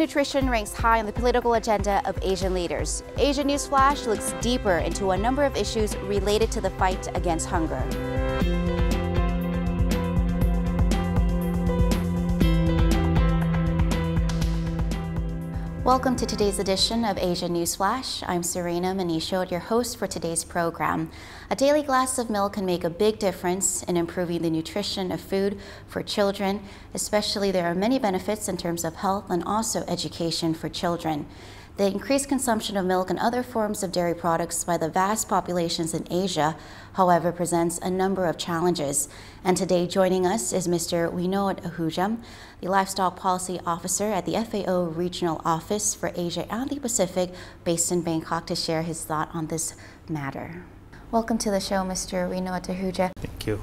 nutrition ranks high on the political agenda of Asian leaders. Asia News Flash looks deeper into a number of issues related to the fight against hunger. Welcome to today's edition of Asia News Flash. I'm Serena Manisho, your host for today's program. A daily glass of milk can make a big difference in improving the nutrition of food for children, especially there are many benefits in terms of health and also education for children. The increased consumption of milk and other forms of dairy products by the vast populations in Asia, however, presents a number of challenges. And today joining us is Mr. Vinod Ahuja, the Livestock Policy Officer at the FAO Regional Office for Asia and the Pacific, based in Bangkok, to share his thought on this matter. Welcome to the show, Mr. Vinod Ahuja. Thank you.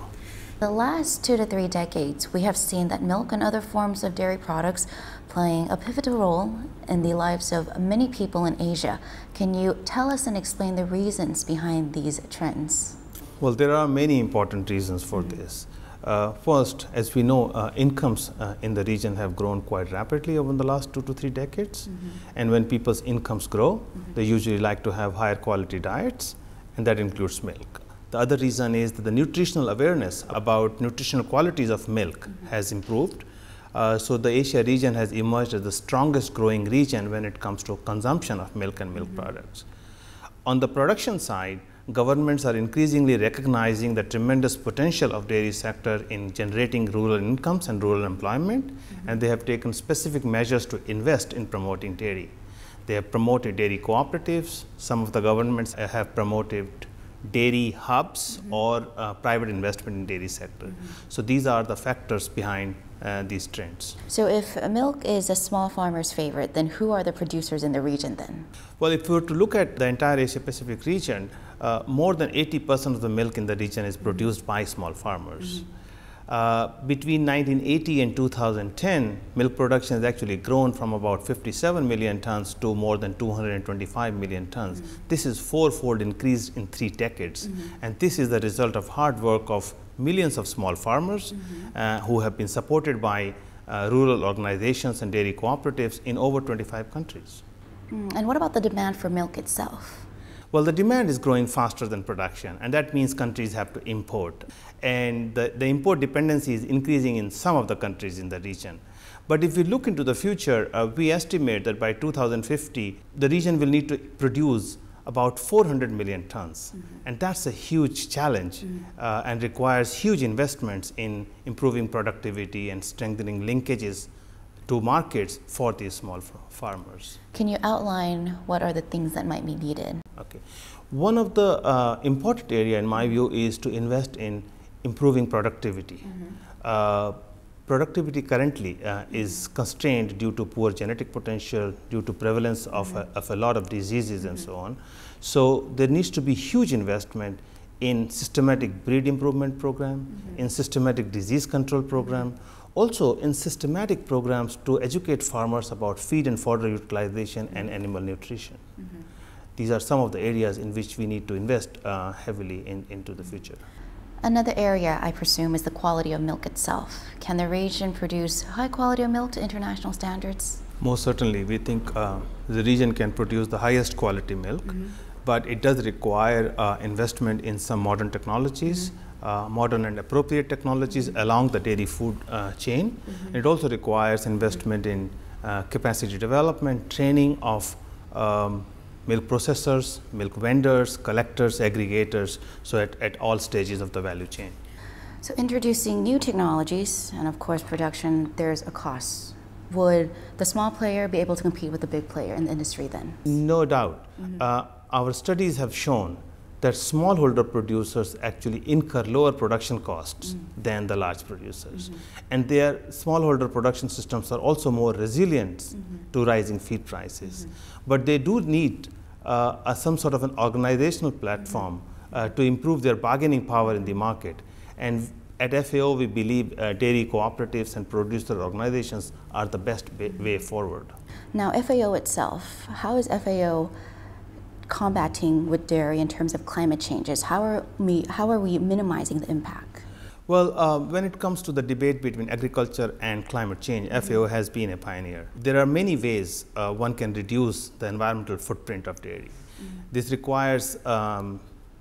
The last two to three decades, we have seen that milk and other forms of dairy products playing a pivotal role in the lives of many people in Asia. Can you tell us and explain the reasons behind these trends? Well, there are many important reasons for mm -hmm. this. Uh, first, as we know, uh, incomes uh, in the region have grown quite rapidly over the last two to three decades. Mm -hmm. And when people's incomes grow, mm -hmm. they usually like to have higher quality diets, and that includes milk. The other reason is that the nutritional awareness about nutritional qualities of milk mm -hmm. has improved. Uh, so the Asia region has emerged as the strongest growing region when it comes to consumption of milk and milk mm -hmm. products. On the production side, governments are increasingly recognizing the tremendous potential of dairy sector in generating rural incomes and rural employment, mm -hmm. and they have taken specific measures to invest in promoting dairy. They have promoted dairy cooperatives. Some of the governments have promoted dairy hubs mm -hmm. or uh, private investment in dairy sector. Mm -hmm. So these are the factors behind uh, these trends. So if milk is a small farmer's favorite, then who are the producers in the region then? Well, if we were to look at the entire Asia Pacific region, uh, more than 80% of the milk in the region is produced by small farmers. Mm -hmm. Uh, between 1980 and 2010, milk production has actually grown from about 57 million tons to more than 225 million tons. Mm -hmm. This is fourfold increase in three decades. Mm -hmm. And this is the result of hard work of millions of small farmers mm -hmm. uh, who have been supported by uh, rural organizations and dairy cooperatives in over 25 countries. Mm, and what about the demand for milk itself? Well, the demand is growing faster than production, and that means countries have to import. And the, the import dependency is increasing in some of the countries in the region. But if we look into the future, uh, we estimate that by 2050, the region will need to produce about 400 million tons. Mm -hmm. And that's a huge challenge mm -hmm. uh, and requires huge investments in improving productivity and strengthening linkages to markets for these small farmers. Can you outline what are the things that might be needed? Okay. One of the uh, important area in my view is to invest in improving productivity. Mm -hmm. uh, productivity currently uh, is constrained due to poor genetic potential, due to prevalence of, mm -hmm. a, of a lot of diseases and so on. So there needs to be huge investment in systematic breed improvement program, mm -hmm. in systematic disease control program, also in systematic programs to educate farmers about feed and fodder utilization and animal nutrition. These are some of the areas in which we need to invest uh, heavily in, into the future. Another area, I presume, is the quality of milk itself. Can the region produce high quality of milk to international standards? Most certainly. We think uh, the region can produce the highest quality milk, mm -hmm. but it does require uh, investment in some modern technologies. Mm -hmm uh, modern and appropriate technologies along the dairy food uh, chain. Mm -hmm. It also requires investment in uh, capacity development, training of um, milk processors, milk vendors, collectors, aggregators, so at, at all stages of the value chain. So introducing new technologies and of course production, there's a cost. Would the small player be able to compete with the big player in the industry then? No doubt. Mm -hmm. uh, our studies have shown that smallholder producers actually incur lower production costs mm than the large producers. Mm -hmm. And their smallholder production systems are also more resilient mm -hmm. to rising feed prices. Mm-hmm. But they do need uh, some sort of an organizational platform uh, to improve their bargaining power in the market. And at FAO, we believe uh, dairy cooperatives and producer organizations are the best way forward. Now, FAO itself, how is FAO combating with dairy in terms of climate changes? How are we, how are we minimizing the impact? Well, uh, when it comes to the debate between agriculture and climate change, mm-hmm. FAO has been a pioneer. There are many ways uh, one can reduce the environmental footprint of dairy. Mm-hmm. This requires um,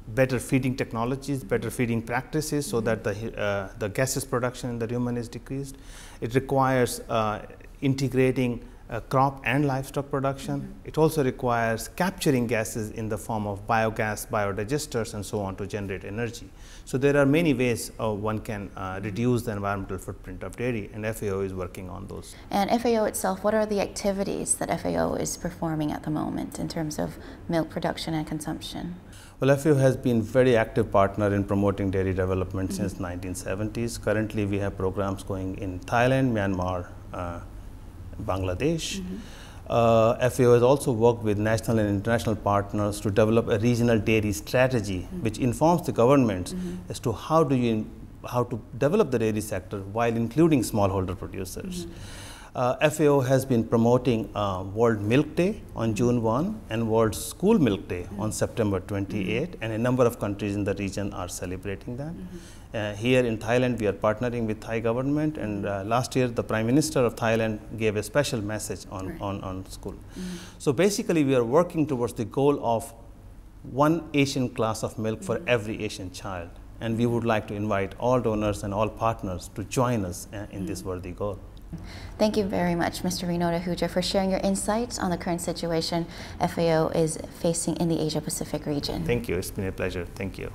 better feeding technologies, better feeding practices so that the, uh, the gases production in the rumen is decreased. It requires uh, integrating uh, crop and livestock production. Mm -hmm. It also requires capturing gases in the form of biogas, biodigesters, and so on to generate energy. So there are many ways uh, one can uh, reduce the environmental footprint of dairy, and FAO is working on those. And FAO itself, what are the activities that FAO is performing at the moment in terms of milk production and consumption? Well, FAO has been very active partner in promoting dairy development mm -hmm. since 1970s. Currently, we have programs going in Thailand, Myanmar, uh, Bangladesh. Uh, FAO has also worked with national and international partners to develop a regional dairy strategy, mm -hmm. which informs the governments mm -hmm. as to how do you how to develop the dairy sector while including smallholder producers. Mm -hmm. Uh, FAO has been promoting uh, World Milk Day on June 1 and World School Milk Day mm -hmm. on September 28, mm -hmm. and a number of countries in the region are celebrating that. Mm -hmm. Uh, here in Thailand, we are partnering with Thai government, and uh, last year the Prime Minister of Thailand gave a special message on, right. on, on school. Mm -hmm. So basically, we are working towards the goal of one Asian glass of milk for mm -hmm. every Asian child. And we would like to invite all donors and all partners to join us uh, in this worthy goal. Thank you very much, Mr. Vinod Ahuja, for sharing your insights on the current situation FAO is facing in the Asia Pacific region. Thank you. It's been a pleasure. Thank you.